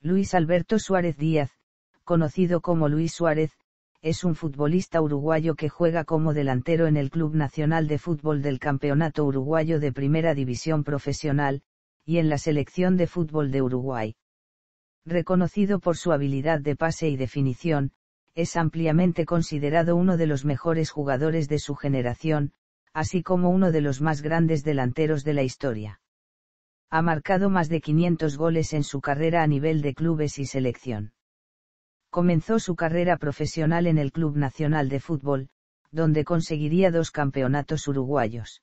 Luis Alberto Suárez Díaz, conocido como Luis Suárez, es un futbolista uruguayo que juega como delantero en el Club Nacional de Fútbol del Campeonato Uruguayo de Primera División Profesional, y en la Selección de Fútbol de Uruguay. Reconocido por su habilidad de pase y definición, es ampliamente considerado uno de los mejores jugadores de su generación, así como uno de los más grandes delanteros de la historia. Ha marcado más de 500 goles en su carrera a nivel de clubes y selección. Comenzó su carrera profesional en el Club Nacional de Fútbol, donde conseguiría dos campeonatos uruguayos.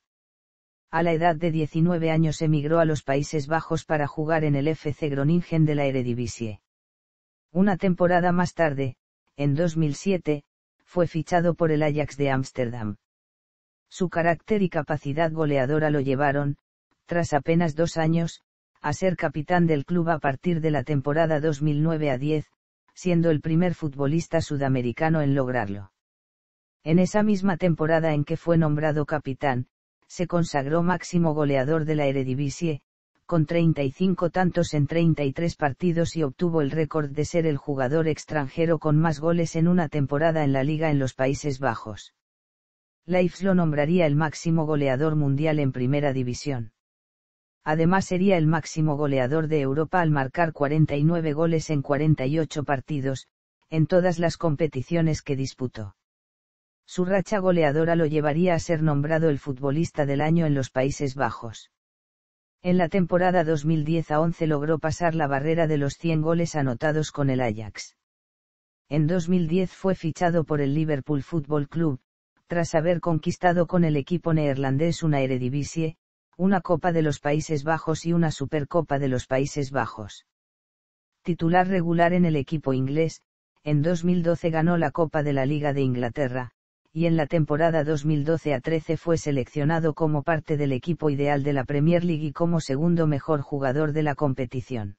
A la edad de 19 años emigró a los Países Bajos para jugar en el FC Groningen de la Eredivisie. Una temporada más tarde, en 2007, fue fichado por el Ajax de Ámsterdam. Su carácter y capacidad goleadora lo llevaron, tras apenas dos años, a ser capitán del club a partir de la temporada 2009 a 10, siendo el primer futbolista sudamericano en lograrlo. En esa misma temporada en que fue nombrado capitán, se consagró máximo goleador de la Eredivisie, con 35 tantos en 33 partidos y obtuvo el récord de ser el jugador extranjero con más goles en una temporada en la liga en los Países Bajos. Leifs lo nombraría el máximo goleador mundial en primera división. Además sería el máximo goleador de Europa al marcar 49 goles en 48 partidos, en todas las competiciones que disputó. Su racha goleadora lo llevaría a ser nombrado el futbolista del año en los Países Bajos. En la temporada 2010 a 11 logró pasar la barrera de los 100 goles anotados con el Ajax. En 2010 fue fichado por el Liverpool Football Club, tras haber conquistado con el equipo neerlandés una Eredivisie, una Copa de los Países Bajos y una Supercopa de los Países Bajos. Titular regular en el equipo inglés, en 2012 ganó la Copa de la Liga de Inglaterra, y en la temporada 2012 a 13 fue seleccionado como parte del equipo ideal de la Premier League y como segundo mejor jugador de la competición.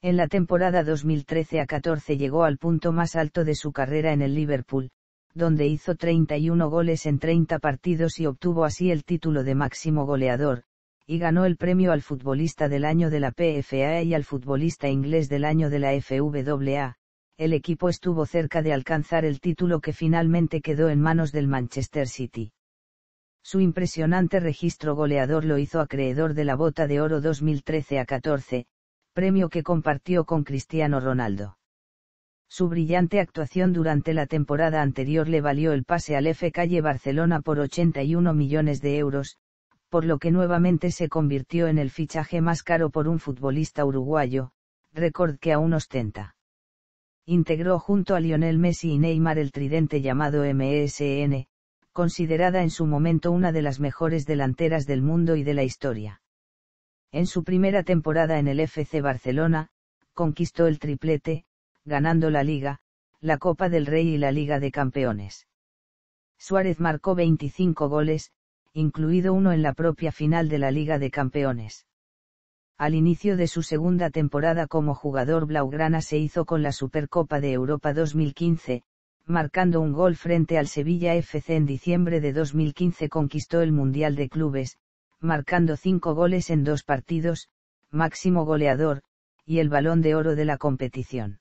En la temporada 2013 a 14 llegó al punto más alto de su carrera en el Liverpool, donde hizo 31 goles en 30 partidos y obtuvo así el título de máximo goleador, y ganó el premio al futbolista del año de la PFA y al futbolista inglés del año de la FWA. El equipo estuvo cerca de alcanzar el título que finalmente quedó en manos del Manchester City. Su impresionante registro goleador lo hizo acreedor de la Bota de Oro 2013 a 14, premio que compartió con Cristiano Ronaldo. Su brillante actuación durante la temporada anterior le valió el pase al F. Calle Barcelona por 81 millones de euros, por lo que nuevamente se convirtió en el fichaje más caro por un futbolista uruguayo, récord que aún ostenta. Integró junto a Lionel Messi y Neymar el tridente llamado MSN, considerada en su momento una de las mejores delanteras del mundo y de la historia. En su primera temporada en el FC Barcelona, conquistó el triplete, ganando la Liga, la Copa del Rey y la Liga de Campeones. Suárez marcó 25 goles, incluido uno en la propia final de la Liga de Campeones. Al inicio de su segunda temporada como jugador blaugrana se hizo con la Supercopa de Europa 2015, marcando un gol frente al Sevilla FC en diciembre de 2015 conquistó el Mundial de Clubes, marcando cinco goles en dos partidos, máximo goleador, y el balón de oro de la competición.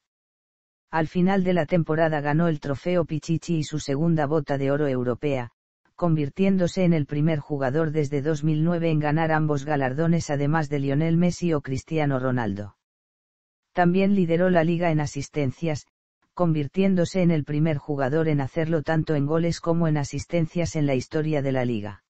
Al final de la temporada ganó el trofeo Pichichi y su segunda bota de oro europea, convirtiéndose en el primer jugador desde 2009 en ganar ambos galardones además de Lionel Messi o Cristiano Ronaldo. También lideró la liga en asistencias, convirtiéndose en el primer jugador en hacerlo tanto en goles como en asistencias en la historia de la liga.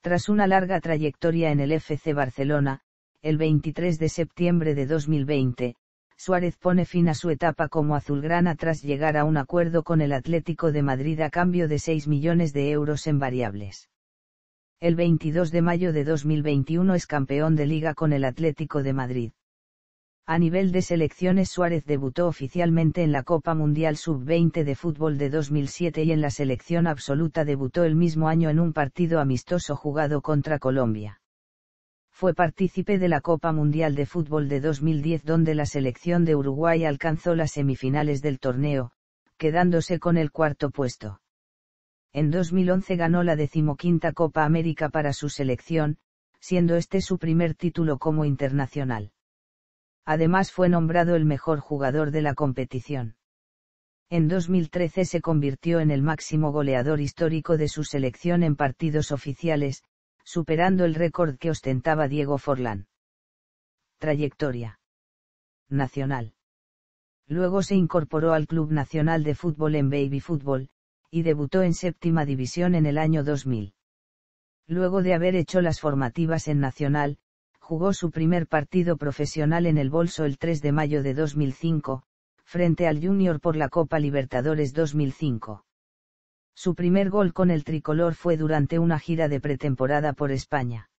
Tras una larga trayectoria en el FC Barcelona, el 23 de septiembre de 2020, Suárez pone fin a su etapa como azulgrana tras llegar a un acuerdo con el Atlético de Madrid a cambio de 6 millones de euros en variables. El 22 de mayo de 2021 es campeón de liga con el Atlético de Madrid. A nivel de selecciones Suárez debutó oficialmente en la Copa Mundial Sub-20 de fútbol de 2007 y en la selección absoluta debutó el mismo año en un partido amistoso jugado contra Colombia fue partícipe de la Copa Mundial de Fútbol de 2010 donde la selección de Uruguay alcanzó las semifinales del torneo, quedándose con el cuarto puesto. En 2011 ganó la decimoquinta Copa América para su selección, siendo este su primer título como internacional. Además fue nombrado el mejor jugador de la competición. En 2013 se convirtió en el máximo goleador histórico de su selección en partidos oficiales, superando el récord que ostentaba Diego Forlán. Trayectoria. Nacional. Luego se incorporó al Club Nacional de Fútbol en Baby Fútbol, y debutó en séptima división en el año 2000. Luego de haber hecho las formativas en Nacional, jugó su primer partido profesional en el Bolso el 3 de mayo de 2005, frente al Junior por la Copa Libertadores 2005. Su primer gol con el tricolor fue durante una gira de pretemporada por España.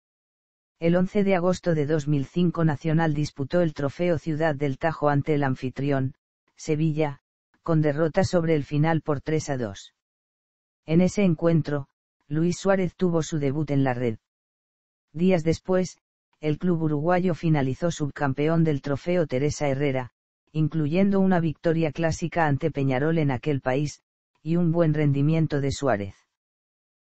El 11 de agosto de 2005 Nacional disputó el trofeo Ciudad del Tajo ante el anfitrión, Sevilla, con derrota sobre el final por 3 a 2. En ese encuentro, Luis Suárez tuvo su debut en la red. Días después, el club uruguayo finalizó subcampeón del trofeo Teresa Herrera, incluyendo una victoria clásica ante Peñarol en aquel país, y un buen rendimiento de Suárez.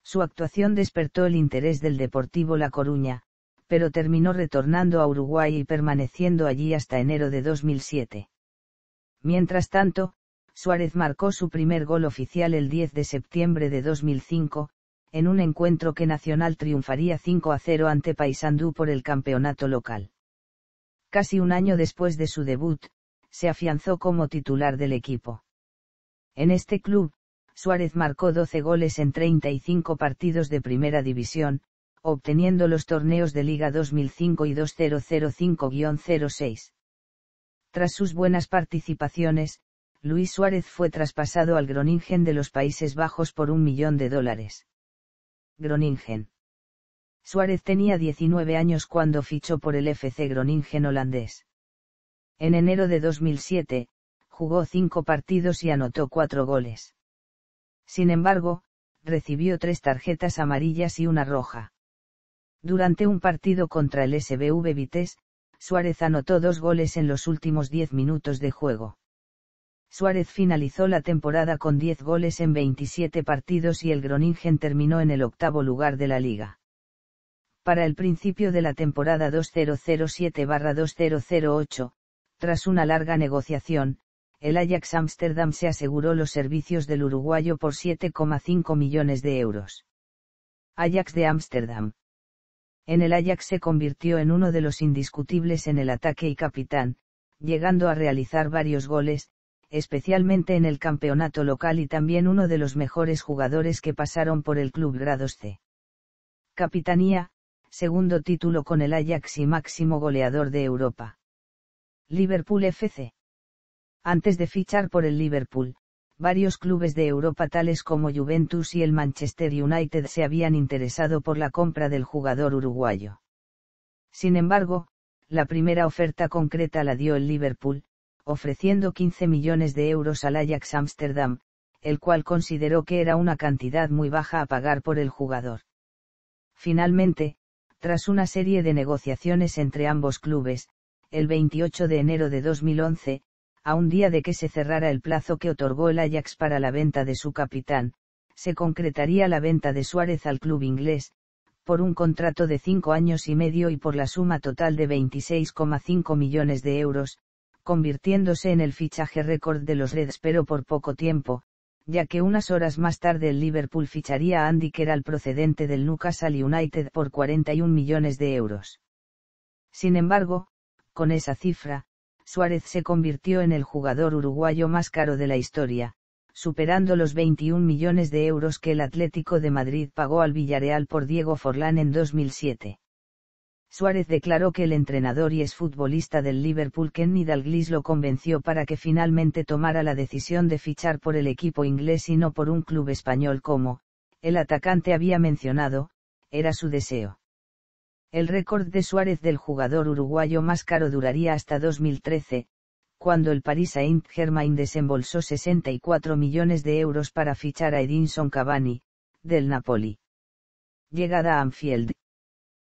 Su actuación despertó el interés del Deportivo La Coruña, pero terminó retornando a Uruguay y permaneciendo allí hasta enero de 2007. Mientras tanto, Suárez marcó su primer gol oficial el 10 de septiembre de 2005, en un encuentro que Nacional triunfaría 5 a 0 ante Paysandú por el campeonato local. Casi un año después de su debut, se afianzó como titular del equipo. En este club, Suárez marcó 12 goles en 35 partidos de primera división, obteniendo los torneos de Liga 2005 y 2005-06. Tras sus buenas participaciones, Luis Suárez fue traspasado al Groningen de los Países Bajos por un millón de dólares. Groningen. Suárez tenía 19 años cuando fichó por el FC Groningen holandés. En enero de 2007, jugó cinco partidos y anotó cuatro goles. Sin embargo, recibió tres tarjetas amarillas y una roja. Durante un partido contra el SBV Vitesse, Suárez anotó dos goles en los últimos diez minutos de juego. Suárez finalizó la temporada con 10 goles en 27 partidos y el Groningen terminó en el octavo lugar de la liga. Para el principio de la temporada 2007-2008, tras una larga negociación, el Ajax Amsterdam se aseguró los servicios del uruguayo por 7,5 millones de euros. Ajax de Ámsterdam. En el Ajax se convirtió en uno de los indiscutibles en el ataque y capitán, llegando a realizar varios goles, especialmente en el campeonato local y también uno de los mejores jugadores que pasaron por el club Grados C. Capitanía, segundo título con el Ajax y máximo goleador de Europa. Liverpool FC. Antes de fichar por el Liverpool, varios clubes de Europa tales como Juventus y el Manchester United se habían interesado por la compra del jugador uruguayo. Sin embargo, la primera oferta concreta la dio el Liverpool, ofreciendo 15 millones de euros al Ajax Amsterdam, el cual consideró que era una cantidad muy baja a pagar por el jugador. Finalmente, tras una serie de negociaciones entre ambos clubes, el 28 de enero de 2011, a un día de que se cerrara el plazo que otorgó el Ajax para la venta de su capitán, se concretaría la venta de Suárez al club inglés, por un contrato de cinco años y medio y por la suma total de 26,5 millones de euros, convirtiéndose en el fichaje récord de los Reds pero por poco tiempo, ya que unas horas más tarde el Liverpool ficharía a Andy Kerr procedente del Newcastle United por 41 millones de euros. Sin embargo, con esa cifra, Suárez se convirtió en el jugador uruguayo más caro de la historia, superando los 21 millones de euros que el Atlético de Madrid pagó al Villarreal por Diego Forlán en 2007. Suárez declaró que el entrenador y exfutbolista del Liverpool Kenny Dalglish lo convenció para que finalmente tomara la decisión de fichar por el equipo inglés y no por un club español como, el atacante había mencionado, era su deseo. El récord de Suárez del jugador uruguayo más caro duraría hasta 2013, cuando el Paris Saint-Germain desembolsó 64 millones de euros para fichar a Edinson Cavani, del Napoli. Llegada a Anfield.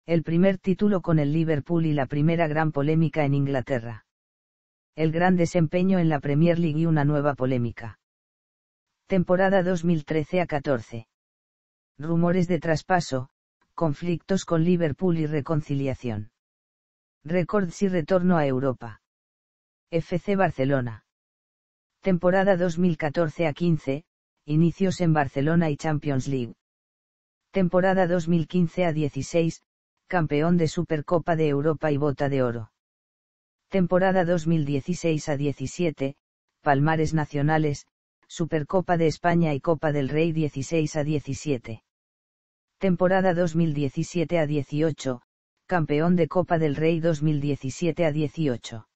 El primer título con el Liverpool y la primera gran polémica en Inglaterra. El gran desempeño en la Premier League y una nueva polémica. Temporada 2013 a 14. Rumores de traspaso, conflictos con Liverpool y reconciliación. Records y retorno a Europa. FC Barcelona. Temporada 2014 a 15, inicios en Barcelona y Champions League. Temporada 2015 a 16, campeón de Supercopa de Europa y Bota de Oro. Temporada 2016 a 17, Palmares Nacionales, Supercopa de España y Copa del Rey 16 a 17. Temporada 2017 a 18, campeón de Copa del Rey 2017 a 18.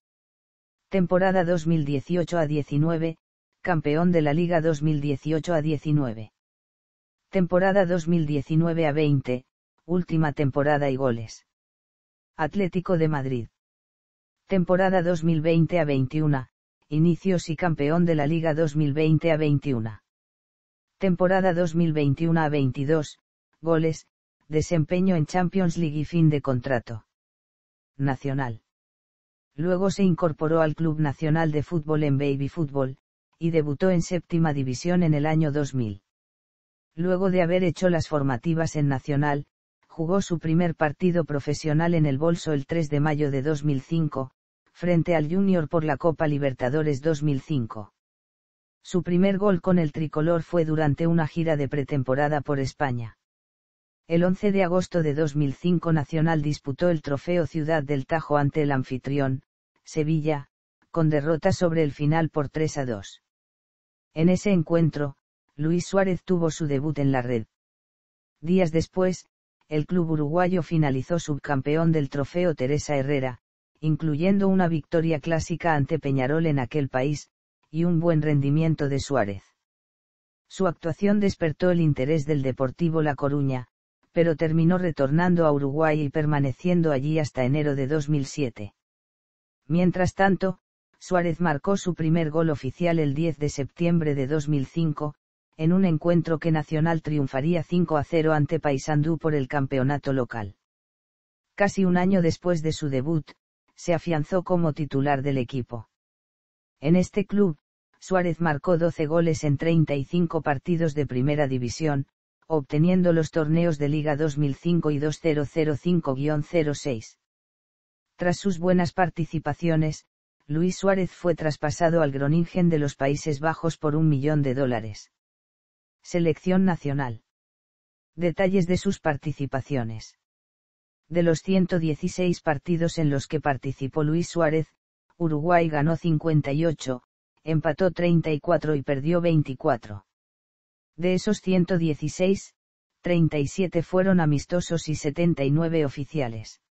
Temporada 2018 a 19, campeón de la Liga 2018 a 19. Temporada 2019 a 20, última temporada y goles. Atlético de Madrid. Temporada 2020 a 21, inicios y campeón de la Liga 2020 a 21. Temporada 2021 a 22, goles, desempeño en Champions League y fin de contrato. Nacional. Luego se incorporó al Club Nacional de Fútbol en Baby Fútbol, y debutó en séptima división en el año 2000. Luego de haber hecho las formativas en Nacional, jugó su primer partido profesional en el Bolso el 3 de mayo de 2005, frente al Junior por la Copa Libertadores 2005. Su primer gol con el tricolor fue durante una gira de pretemporada por España. El 11 de agosto de 2005 Nacional disputó el trofeo Ciudad del Tajo ante el anfitrión, Sevilla, con derrota sobre el final por 3 a 2. En ese encuentro, Luis Suárez tuvo su debut en la red. Días después, el club uruguayo finalizó subcampeón del trofeo Teresa Herrera, incluyendo una victoria clásica ante Peñarol en aquel país, y un buen rendimiento de Suárez. Su actuación despertó el interés del Deportivo La Coruña, pero terminó retornando a Uruguay y permaneciendo allí hasta enero de 2007. Mientras tanto, Suárez marcó su primer gol oficial el 10 de septiembre de 2005, en un encuentro que Nacional triunfaría 5 a 0 ante Paysandú por el campeonato local. Casi un año después de su debut, se afianzó como titular del equipo. En este club, Suárez marcó 12 goles en 35 partidos de primera división, obteniendo los torneos de Liga 2005 y 2005-06. Tras sus buenas participaciones, Luis Suárez fue traspasado al Groningen de los Países Bajos por un millón de dólares. Selección Nacional. Detalles de sus participaciones. De los 116 partidos en los que participó Luis Suárez, Uruguay ganó 58, empató 34 y perdió 24. De esos 116, 37 fueron amistosos y 79 oficiales.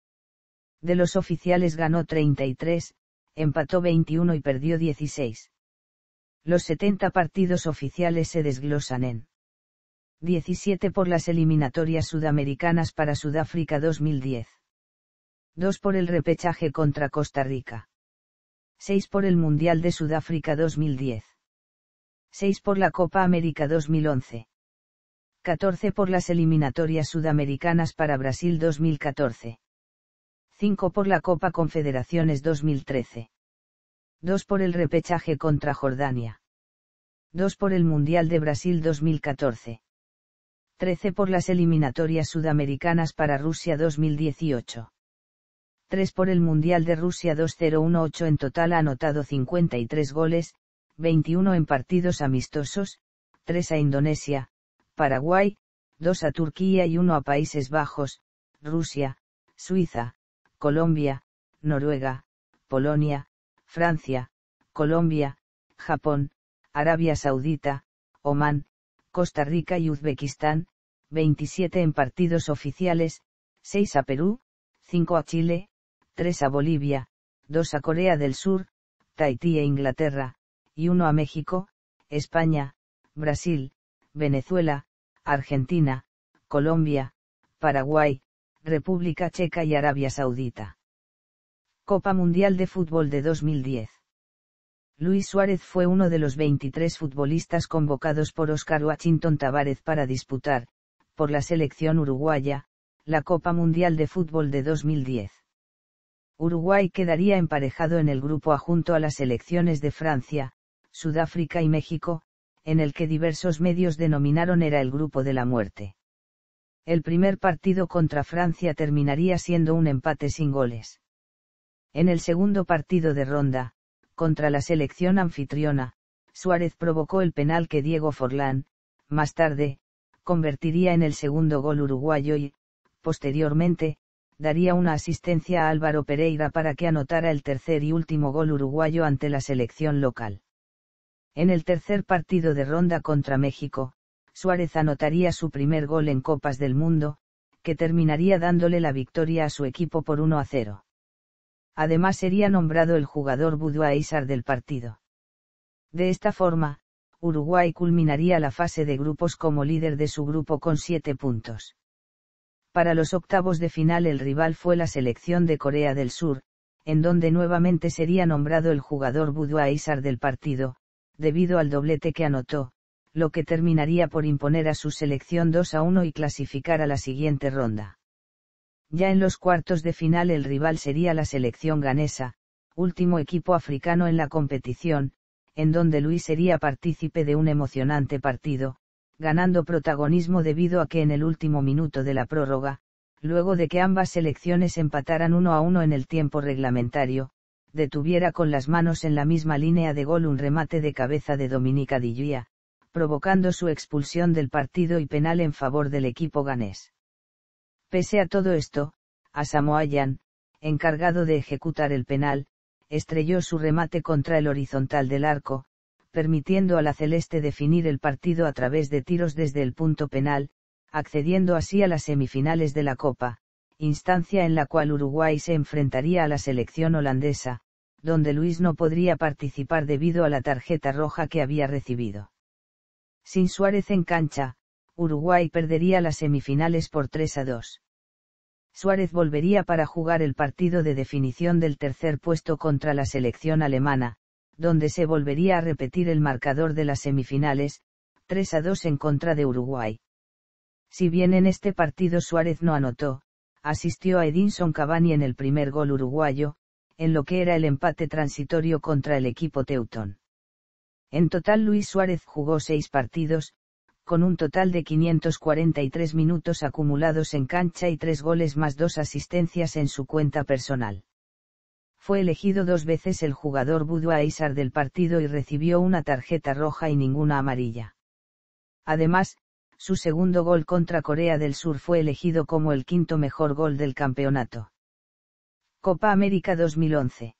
De los oficiales ganó 33, empató 21 y perdió 16. Los 70 partidos oficiales se desglosan en 17 por las eliminatorias sudamericanas para Sudáfrica 2010. 2 por el repechaje contra Costa Rica. 6 por el Mundial de Sudáfrica 2010. 6 por la Copa América 2011. 14 por las eliminatorias sudamericanas para Brasil 2014. 5 por la Copa Confederaciones 2013. 2 por el repechaje contra Jordania. 2 por el Mundial de Brasil 2014. 13 por las eliminatorias sudamericanas para Rusia 2018. 3 por el Mundial de Rusia 2018 en total ha anotado 53 goles, 21 en partidos amistosos, 3 a Indonesia, Paraguay, 2 a Turquía y 1 a Países Bajos, Rusia, Suiza, Colombia, Noruega, Polonia, Francia, Colombia, Japón, Arabia Saudita, Omán, Costa Rica y Uzbekistán, 27 en partidos oficiales, 6 a Perú, 5 a Chile, 3 a Bolivia, 2 a Corea del Sur, Tahití e Inglaterra, y uno a México, España, Brasil, Venezuela, Argentina, Colombia, Paraguay, República Checa y Arabia Saudita. Copa Mundial de Fútbol de 2010. Luis Suárez fue uno de los 23 futbolistas convocados por Oscar Washington Tavares para disputar, por la selección uruguaya, la Copa Mundial de Fútbol de 2010. Uruguay quedaría emparejado en el grupo A junto a las selecciones de Francia, Sudáfrica y México, en el que diversos medios denominaron era el grupo de la muerte. El primer partido contra Francia terminaría siendo un empate sin goles. En el segundo partido de ronda, contra la selección anfitriona, Suárez provocó el penal que Diego Forlán, más tarde, convertiría en el segundo gol uruguayo y, posteriormente, daría una asistencia a Álvaro Pereira para que anotara el tercer y último gol uruguayo ante la selección local. En el tercer partido de ronda contra México, Suárez anotaría su primer gol en Copas del Mundo, que terminaría dándole la victoria a su equipo por 1 a 0. Además sería nombrado el jugador Budweiser del partido. De esta forma, Uruguay culminaría la fase de grupos como líder de su grupo con 7 puntos. Para los octavos de final el rival fue la selección de Corea del Sur, en donde nuevamente sería nombrado el jugador Budweiser del partido, debido al doblete que anotó, lo que terminaría por imponer a su selección 2 a 1 y clasificar a la siguiente ronda. Ya en los cuartos de final el rival sería la selección ganesa, último equipo africano en la competición, en donde Luis sería partícipe de un emocionante partido, ganando protagonismo debido a que en el último minuto de la prórroga, luego de que ambas selecciones empataran uno a uno en el tiempo reglamentario, detuviera con las manos en la misma línea de gol un remate de cabeza de Dominica Di provocando su expulsión del partido y penal en favor del equipo ganés. Pese a todo esto, Asamoayan, encargado de ejecutar el penal, estrelló su remate contra el horizontal del arco, permitiendo a la celeste definir el partido a través de tiros desde el punto penal, accediendo así a las semifinales de la Copa, instancia en la cual Uruguay se enfrentaría a la selección holandesa, donde Luis no podría participar debido a la tarjeta roja que había recibido. Sin Suárez en cancha, Uruguay perdería las semifinales por 3 a 2. Suárez volvería para jugar el partido de definición del tercer puesto contra la selección alemana, donde se volvería a repetir el marcador de las semifinales, 3 a 2 en contra de Uruguay. Si bien en este partido Suárez no anotó, asistió a Edinson Cavani en el primer gol uruguayo, en lo que era el empate transitorio contra el equipo Teuton. En total Luis Suárez jugó seis partidos, con un total de 543 minutos acumulados en cancha y tres goles más dos asistencias en su cuenta personal. Fue elegido dos veces el jugador Budweiser del partido y recibió una tarjeta roja y ninguna amarilla. Además, su segundo gol contra Corea del Sur fue elegido como el quinto mejor gol del campeonato. Copa América 2011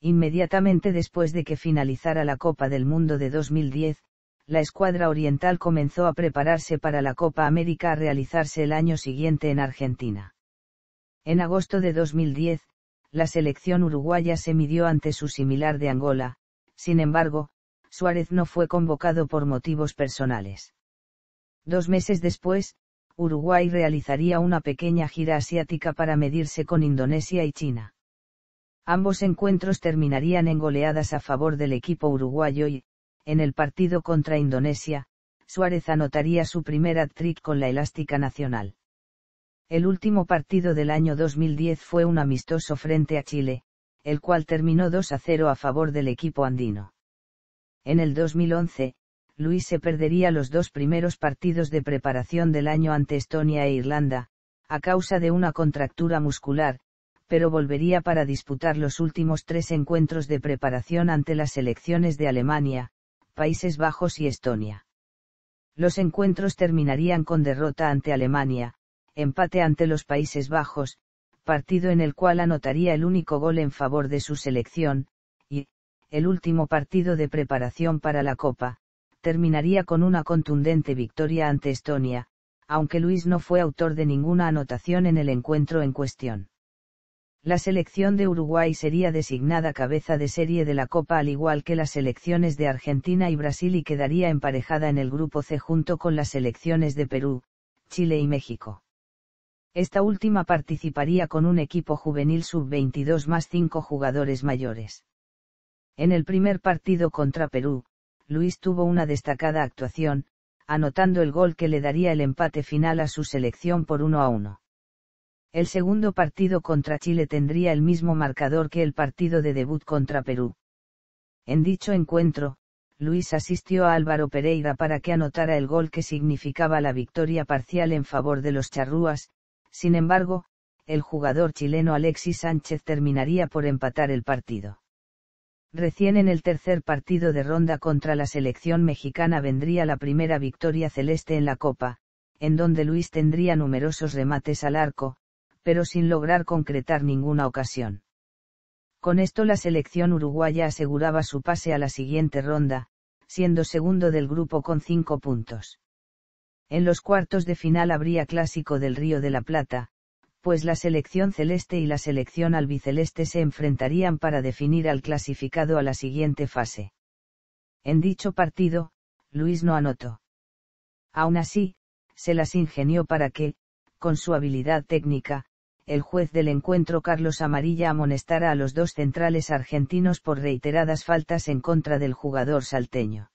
Inmediatamente después de que finalizara la Copa del Mundo de 2010, la escuadra oriental comenzó a prepararse para la Copa América a realizarse el año siguiente en Argentina. En agosto de 2010, la selección uruguaya se midió ante su similar de Angola, sin embargo, Suárez no fue convocado por motivos personales. Dos meses después, Uruguay realizaría una pequeña gira asiática para medirse con Indonesia y China. Ambos encuentros terminarían en goleadas a favor del equipo uruguayo y, en el partido contra Indonesia, Suárez anotaría su primer hat-trick con la elástica nacional. El último partido del año 2010 fue un amistoso frente a Chile, el cual terminó 2 a 0 a favor del equipo andino. En el 2011, Luis se perdería los dos primeros partidos de preparación del año ante Estonia e Irlanda, a causa de una contractura muscular, pero volvería para disputar los últimos tres encuentros de preparación ante las selecciones de Alemania, Países Bajos y Estonia. Los encuentros terminarían con derrota ante Alemania, empate ante los Países Bajos, partido en el cual anotaría el único gol en favor de su selección, y, el último partido de preparación para la Copa, terminaría con una contundente victoria ante Estonia, aunque Luis no fue autor de ninguna anotación en el encuentro en cuestión. La selección de Uruguay sería designada cabeza de serie de la Copa al igual que las selecciones de Argentina y Brasil y quedaría emparejada en el grupo C junto con las selecciones de Perú, Chile y México. Esta última participaría con un equipo juvenil sub-22 más cinco jugadores mayores. En el primer partido contra Perú, Luis tuvo una destacada actuación, anotando el gol que le daría el empate final a su selección por 1 a 1. El segundo partido contra Chile tendría el mismo marcador que el partido de debut contra Perú. En dicho encuentro, Luis asistió a Álvaro Pereira para que anotara el gol que significaba la victoria parcial en favor de los charrúas, sin embargo, el jugador chileno Alexis Sánchez terminaría por empatar el partido. Recién en el tercer partido de ronda contra la selección mexicana vendría la primera victoria celeste en la Copa, en donde Luis tendría numerosos remates al arco, pero sin lograr concretar ninguna ocasión. Con esto la selección uruguaya aseguraba su pase a la siguiente ronda, siendo segundo del grupo con cinco puntos. En los cuartos de final habría clásico del Río de la Plata, pues la selección celeste y la selección albiceleste se enfrentarían para definir al clasificado a la siguiente fase. En dicho partido, Luis no anotó. Aún así, se las ingenió para que, con su habilidad técnica, el juez del encuentro Carlos Amarilla amonestara a los dos centrales argentinos por reiteradas faltas en contra del jugador salteño.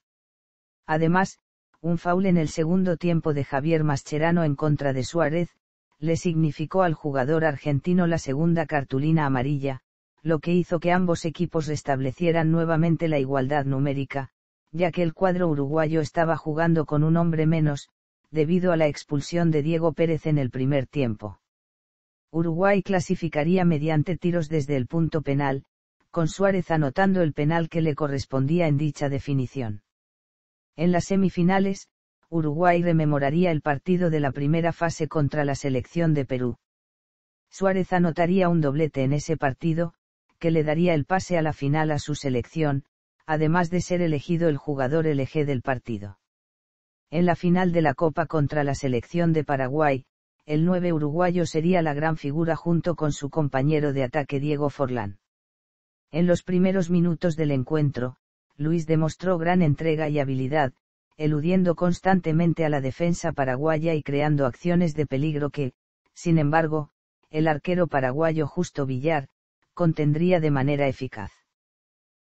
Además, un faul en el segundo tiempo de Javier Mascherano en contra de Suárez, le significó al jugador argentino la segunda cartulina amarilla, lo que hizo que ambos equipos restablecieran nuevamente la igualdad numérica, ya que el cuadro uruguayo estaba jugando con un hombre menos, debido a la expulsión de Diego Pérez en el primer tiempo. Uruguay clasificaría mediante tiros desde el punto penal, con Suárez anotando el penal que le correspondía en dicha definición. En las semifinales, Uruguay rememoraría el partido de la primera fase contra la selección de Perú. Suárez anotaría un doblete en ese partido, que le daría el pase a la final a su selección, además de ser elegido el jugador LG del partido. En la final de la Copa contra la selección de Paraguay, el 9 uruguayo sería la gran figura junto con su compañero de ataque Diego Forlán. En los primeros minutos del encuentro, Luis demostró gran entrega y habilidad, eludiendo constantemente a la defensa paraguaya y creando acciones de peligro que, sin embargo, el arquero paraguayo Justo Villar, contendría de manera eficaz.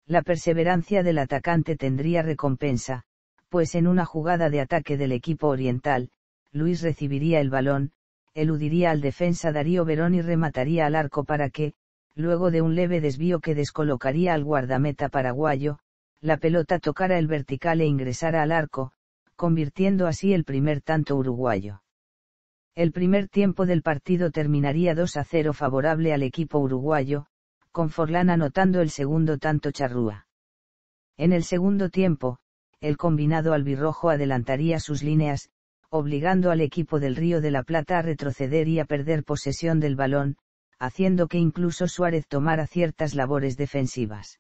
La perseverancia del atacante tendría recompensa, pues en una jugada de ataque del equipo oriental, Luis recibiría el balón, eludiría al defensa Darío Verón y remataría al arco para que, luego de un leve desvío que descolocaría al guardameta paraguayo, la pelota tocara el vertical e ingresara al arco, convirtiendo así el primer tanto uruguayo. El primer tiempo del partido terminaría 2 a 0 favorable al equipo uruguayo, con Forlán anotando el segundo tanto charrúa. En el segundo tiempo, el combinado albirrojo adelantaría sus líneas, obligando al equipo del Río de la Plata a retroceder y a perder posesión del balón, haciendo que incluso Suárez tomara ciertas labores defensivas.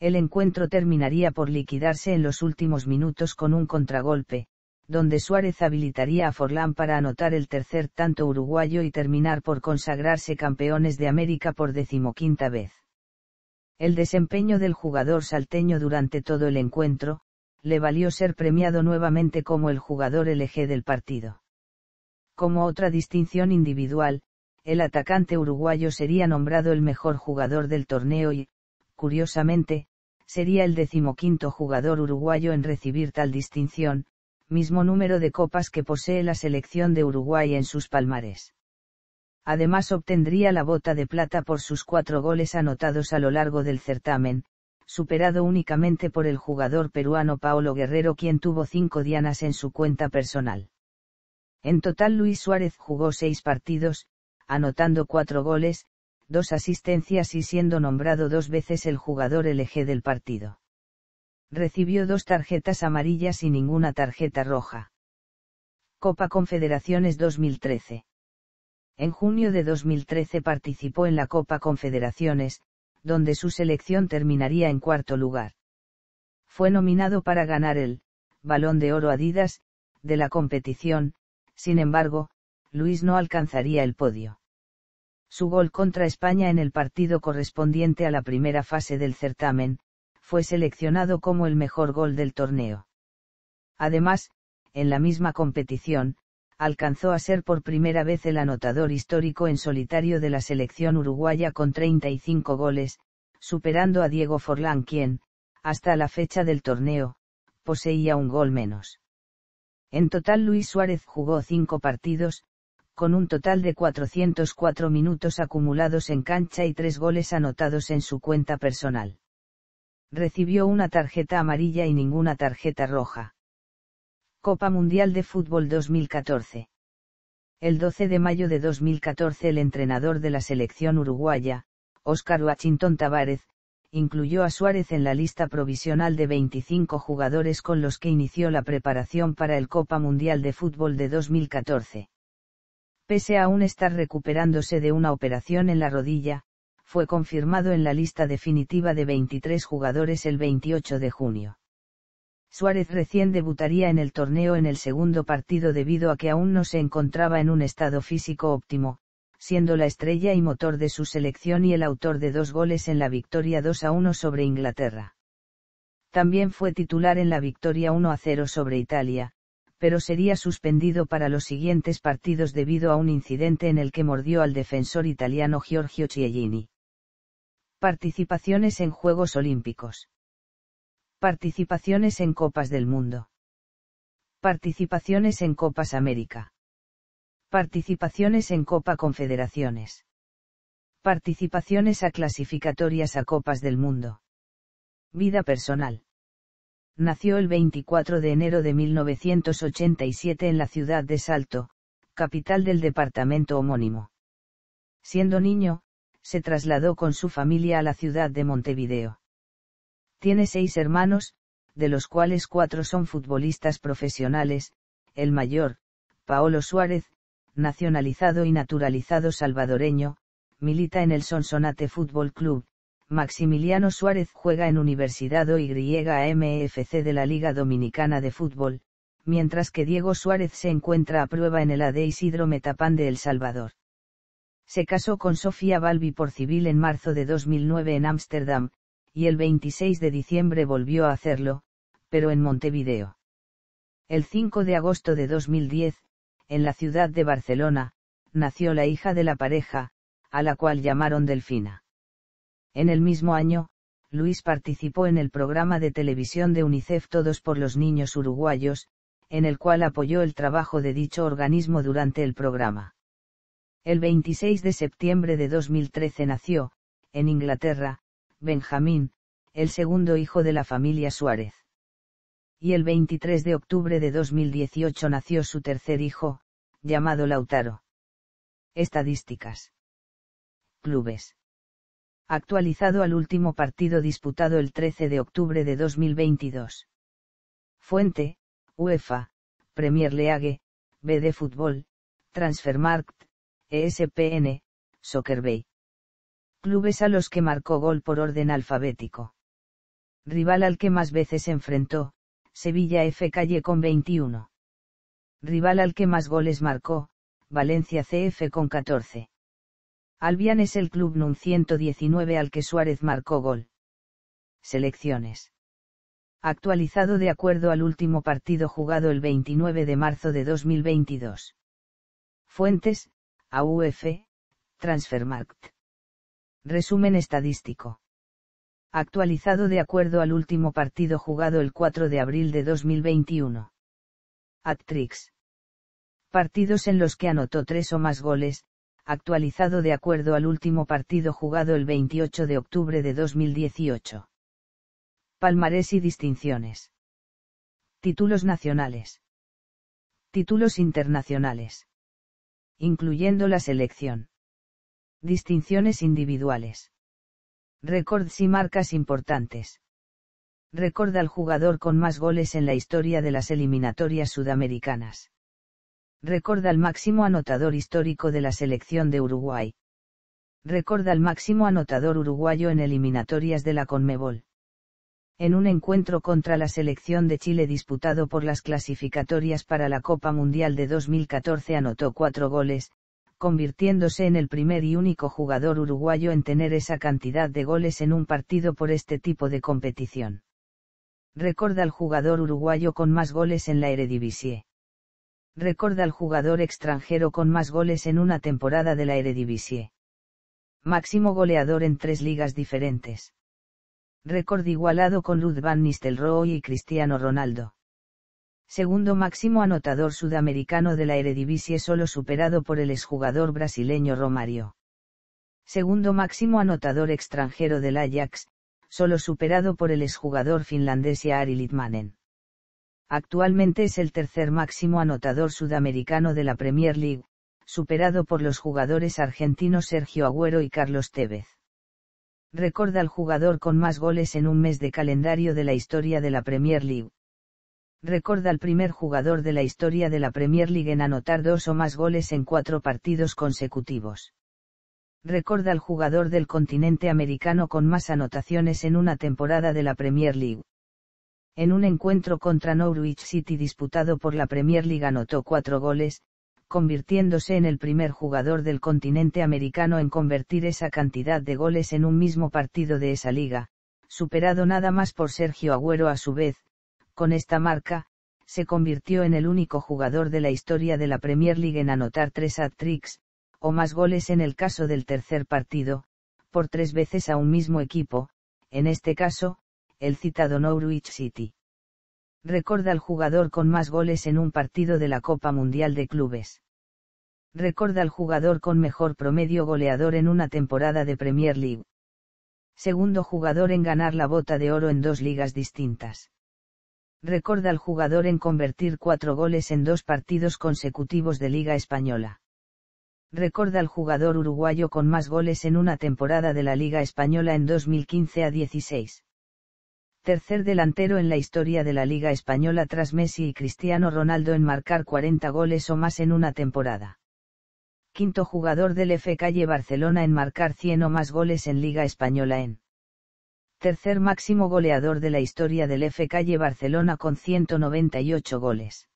El encuentro terminaría por liquidarse en los últimos minutos con un contragolpe, donde Suárez habilitaría a Forlán para anotar el tercer tanto uruguayo y terminar por consagrarse campeones de América por decimoquinta vez. El desempeño del jugador salteño durante todo el encuentro, le valió ser premiado nuevamente como el jugador LG del partido. Como otra distinción individual, el atacante uruguayo sería nombrado el mejor jugador del torneo y, curiosamente, sería el decimoquinto jugador uruguayo en recibir tal distinción, mismo número de copas que posee la selección de Uruguay en sus palmares. Además obtendría la bota de plata por sus cuatro goles anotados a lo largo del certamen, superado únicamente por el jugador peruano Paolo Guerrero quien tuvo cinco dianas en su cuenta personal. En total Luis Suárez jugó seis partidos, anotando cuatro goles, dos asistencias y siendo nombrado dos veces el jugador LG del partido. Recibió dos tarjetas amarillas y ninguna tarjeta roja. Copa Confederaciones 2013. En junio de 2013 participó en la Copa Confederaciones, donde su selección terminaría en cuarto lugar. Fue nominado para ganar el Balón de Oro Adidas de la competición, sin embargo, Luis no alcanzaría el podio. Su gol contra España en el partido correspondiente a la primera fase del certamen, fue seleccionado como el mejor gol del torneo. Además, en la misma competición, alcanzó a ser por primera vez el anotador histórico en solitario de la selección uruguaya con 35 goles, superando a Diego Forlán quien, hasta la fecha del torneo, poseía un gol menos. En total Luis Suárez jugó cinco partidos, con un total de 404 minutos acumulados en cancha y tres goles anotados en su cuenta personal. Recibió una tarjeta amarilla y ninguna tarjeta roja. Copa Mundial de Fútbol 2014. El 12 de mayo de 2014 el entrenador de la selección uruguaya, Oscar Washington Tavares, incluyó a Suárez en la lista provisional de 25 jugadores con los que inició la preparación para el Copa Mundial de Fútbol de 2014. Pese a aún estar recuperándose de una operación en la rodilla, fue confirmado en la lista definitiva de 23 jugadores el 28 de junio. Suárez recién debutaría en el torneo en el segundo partido debido a que aún no se encontraba en un estado físico óptimo, siendo la estrella y motor de su selección y el autor de dos goles en la victoria 2 a 1 sobre Inglaterra. También fue titular en la victoria 1 a 0 sobre Italia, pero sería suspendido para los siguientes partidos debido a un incidente en el que mordió al defensor italiano Giorgio Chiellini. Participaciones en Juegos Olímpicos. Participaciones en Copas del Mundo. Participaciones en Copas América. Participaciones en Copa Confederaciones. Participaciones a clasificatorias a Copas del Mundo. Vida personal. Nació el 24 de enero de 1987 en la ciudad de Salto, capital del departamento homónimo. Siendo niño, se trasladó con su familia a la ciudad de Montevideo. Tiene seis hermanos, de los cuales cuatro son futbolistas profesionales, el mayor, Paolo Suárez, nacionalizado y naturalizado salvadoreño, milita en el Sonsonate Fútbol Club, Maximiliano Suárez juega en Universidad OYMFC de la Liga Dominicana de Fútbol, mientras que Diego Suárez se encuentra a prueba en el AD Isidro Metapán de El Salvador. Se casó con Sofía Balbi por civil en marzo de 2009 en Ámsterdam, y el 26 de diciembre volvió a hacerlo, pero en Montevideo. El 5 de agosto de 2010, en la ciudad de Barcelona, nació la hija de la pareja, a la cual llamaron Delfina. En el mismo año, Luis participó en el programa de televisión de UNICEF Todos por los Niños Uruguayos, en el cual apoyó el trabajo de dicho organismo durante el programa. El 26 de septiembre de 2013 nació, en Inglaterra, Benjamín, el segundo hijo de la familia Suárez y el 23 de octubre de 2018 nació su tercer hijo, llamado Lautaro. Estadísticas. Clubes. Actualizado al último partido disputado el 13 de octubre de 2022. Fuente, UEFA, Premier League, BD Fútbol, Transfermarkt, ESPN, Soccerbay. Clubes a los que marcó gol por orden alfabético. Rival al que más veces enfrentó, Sevilla F. Calle con 21. Rival al que más goles marcó, Valencia CF con 14. Albian es el club NUN 119 al que Suárez marcó gol. Selecciones. Actualizado de acuerdo al último partido jugado el 29 de marzo de 2022. Fuentes, AUF, Transfermarkt. Resumen estadístico actualizado de acuerdo al último partido jugado el 4 de abril de 2021. Attrix. Partidos en los que anotó tres o más goles, actualizado de acuerdo al último partido jugado el 28 de octubre de 2018. Palmarés y distinciones. Títulos nacionales. Títulos internacionales. Incluyendo la selección. Distinciones individuales. Récords y marcas importantes. Récord al jugador con más goles en la historia de las eliminatorias sudamericanas. Récord al máximo anotador histórico de la selección de Uruguay. Récord al máximo anotador uruguayo en eliminatorias de la Conmebol. En un encuentro contra la selección de Chile disputado por las clasificatorias para la Copa Mundial de 2014 anotó cuatro goles, convirtiéndose en el primer y único jugador uruguayo en tener esa cantidad de goles en un partido por este tipo de competición. Recorda al jugador uruguayo con más goles en la Eredivisie. Recorda al jugador extranjero con más goles en una temporada de la Eredivisie. Máximo goleador en tres ligas diferentes. Récord igualado con Luz Van Nistelrooy y Cristiano Ronaldo segundo máximo anotador sudamericano de la Eredivisie solo superado por el exjugador brasileño Romario. Segundo máximo anotador extranjero del Ajax, solo superado por el exjugador finlandés Jari Litmanen. Actualmente es el tercer máximo anotador sudamericano de la Premier League, superado por los jugadores argentinos Sergio Agüero y Carlos Tevez. Recorda al jugador con más goles en un mes de calendario de la historia de la Premier League. Recorda al primer jugador de la historia de la Premier League en anotar dos o más goles en cuatro partidos consecutivos. Recorda al jugador del continente americano con más anotaciones en una temporada de la Premier League. En un encuentro contra Norwich City disputado por la Premier League anotó cuatro goles, convirtiéndose en el primer jugador del continente americano en convertir esa cantidad de goles en un mismo partido de esa liga, superado nada más por Sergio Agüero a su vez, con esta marca, se convirtió en el único jugador de la historia de la Premier League en anotar tres hat-tricks, o más goles en el caso del tercer partido, por tres veces a un mismo equipo, en este caso, el citado Norwich City recorda al jugador con más goles en un partido de la Copa Mundial de Clubes. Recorda al jugador con mejor promedio goleador en una temporada de Premier League. Segundo jugador en ganar la bota de oro en dos ligas distintas. Recorda al jugador en convertir cuatro goles en dos partidos consecutivos de Liga Española. Recorda al jugador uruguayo con más goles en una temporada de la Liga Española en 2015 a 16 tercer delantero en la historia de la Liga Española tras Messi y Cristiano Ronaldo en marcar 40 goles o más en una temporada. Quinto jugador del F. Calle Barcelona en marcar 100 o más goles en Liga Española en. Tercer máximo goleador de la historia del F. Calle Barcelona con 198 goles.